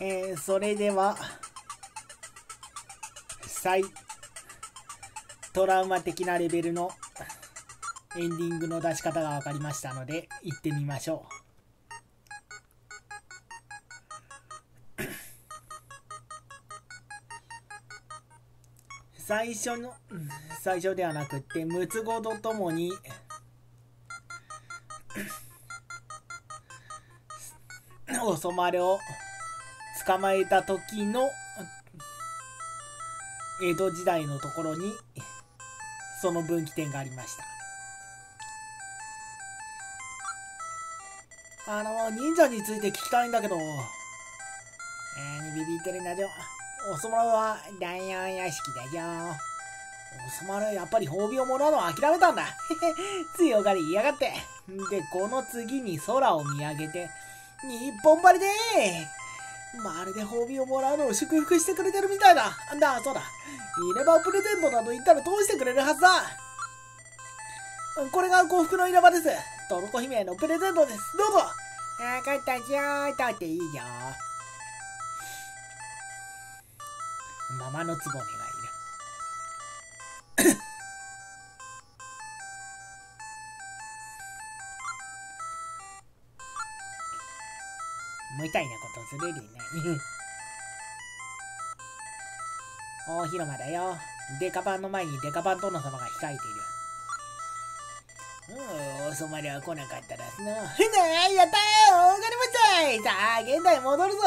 えー、それでは、最、トラウマ的なレベルのエンディングの出し方が分かりましたので、行ってみましょう。最初の、最初ではなくって、ムツゴとともに、おそまれを捕まえた時の江戸時代のところにその分岐点がありました。あの忍者について聞きたいんだけどえー、にビビってるんだじょおそまれはダイヤ屋敷だじょおそまれやっぱり褒美をもらうのは諦めたんだ。強がり言いやがって。でこの次に空を見上げて日本張りでまるで褒美をもらうのを祝福してくれてるみたいだ。だ、そうだ。入れ歯プレゼントなど言ったら通してくれるはずだ。これが幸福の入れ歯です。トルコ姫へのプレゼントです。どうぞ。わかったじゃあ、取っていいよ。ママのつぼねがみたいなことするよね。大広間だよ。デカパンの前にデカパン殿様が控えている。うん、おそまりは来なかったらすな。なあ、やったー大金持ちさあ、現代戻るぞ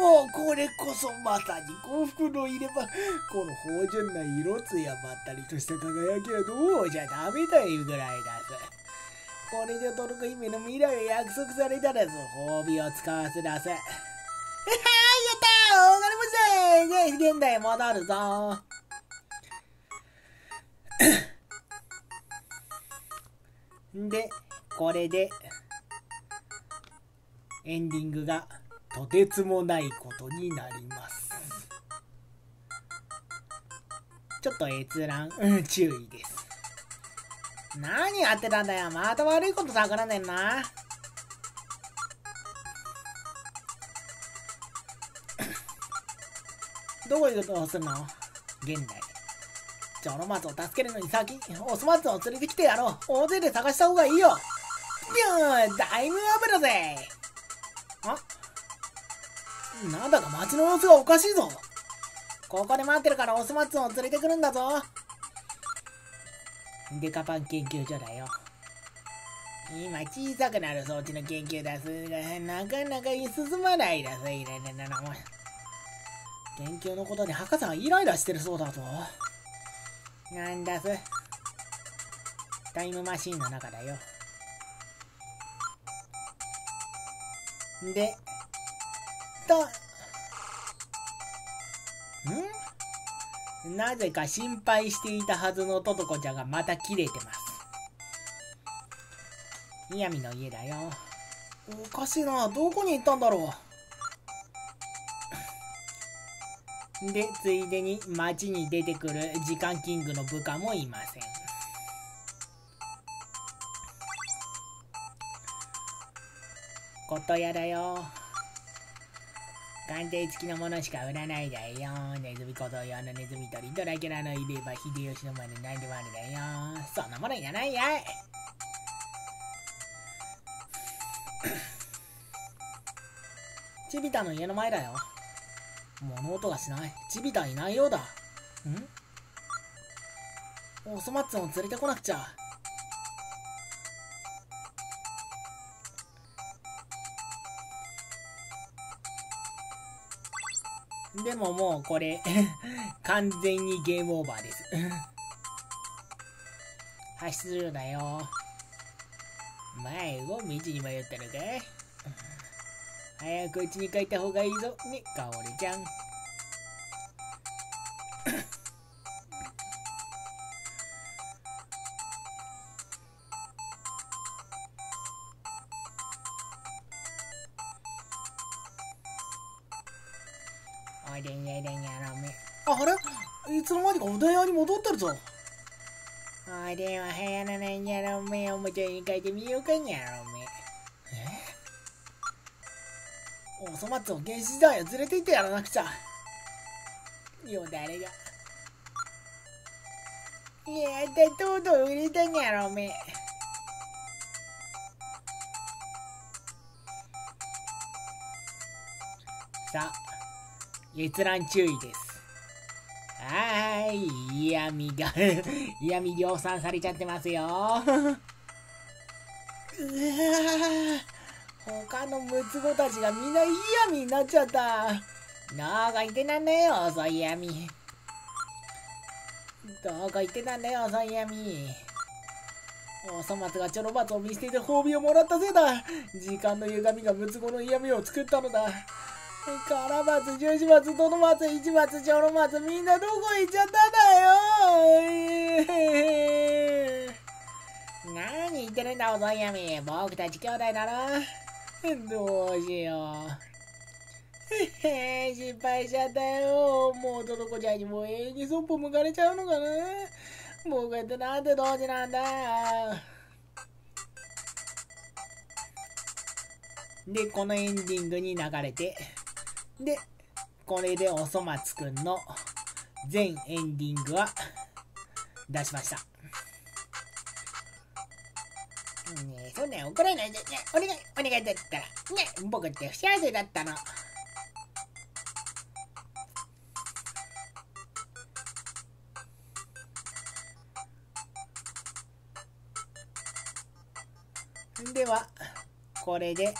おお、これこそまさに幸福の入れ歯。この芳醇な色艶まったりとした輝きはどうじゃダメだいうぐらいだぜ。これでトルコ姫の未来を約束されたらぞ、褒美を使わせ出せ。やったー大金持ちで現代戻るぞ。で、これで、エンディングがとてつもないことになります。ちょっと閲覧、うん、注意です。何やってたんだよ。また悪いこと企んでんな。どこ行くとするの？現代。ジョロマツを助けるのに先、オスマツを連れてきてやろう。大勢で探した方がいいよ。ビューだいぶ油ぜあ？なんだか街の様子がおかしいぞ。ここで待ってるからオスマツを連れてくるんだぞ。デカパン研究所だよ。今小さくなる装置の研究だすが、なかなか進まないだす。いらななな研究のことで博士はイライラしてるそうだぞ。なんだす。タイムマシンの中だよ。で、と、なぜか心配していたはずのトトコちゃんがまた切れてます。みやみの家だよ。おかしいな。どこに行ったんだろう。で、ついでに街に出てくる時間キングの部下もいません。ことやだよ。鑑定付きのものしか売らないだよ。ネズミ小僧用のネズミ捕り、ドラキュラのいれば秀吉の前で何でもあるだよ。そんなものいらないやい。チビタの家の前だよ。物音がしない。チビタいないようだ。ん？おそ松を連れてこなくちゃ。でももうこれ 完全にゲームオーバーです 発出するなよ。前を道に迷ったのか？い 早く家に帰った方がいいぞ。ね、かおりちゃん。つの間にかお台屋に戻ってるぞ。あでは部屋のなんやろめ、おもちゃに書いてみようかにゃろめ。え？おそ松を原始時代を連れて行ってやらなくちゃ。よだれが。やった、とうとう売れたんやろ、おめえ。さあ、閲覧注意です。はーい、嫌味が 嫌味量産されちゃってますよ。うわ他のムツゴたちがみんな嫌味になっちゃった。なんか言ってなんねよ、遅い嫌味。どうか言ってたんだよ、遅い嫌味。おそ松がチョロバツを見捨てて褒美をもらったせいだ。時間の歪みがムツゴの嫌味を作ったのだ。カラマツ、十字松、トノマツ、一松、チョロマツ、みんなどこ行っちゃったんだよ何言ってるんだ、おぞいやみ。僕たち兄弟だろ。どうしよう。へへ、失敗しちゃったよ。もうトノコちゃんにも永遠にそっぽ向かれちゃうのかな僕ってなんて同時なんだで、このエンディングに流れて、で、これでおそ松くんの全エンディングは出しました。ねえ、そんな怒らないでね。お願い、お願いだったら。ね、僕って不幸せだったの。では、これで、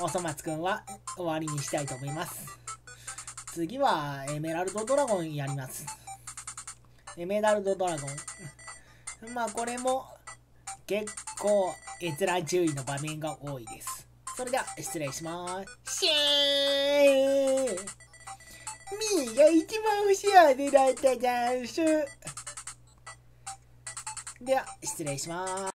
おそ松くんは終わりにしたいと思います。次はエメラルドドラゴンやります。エメラルドドラゴン。まあこれも結構閲覧注意の場面が多いです。それでは失礼します。シェーミーが一番不幸せだったじゃんす。では失礼します。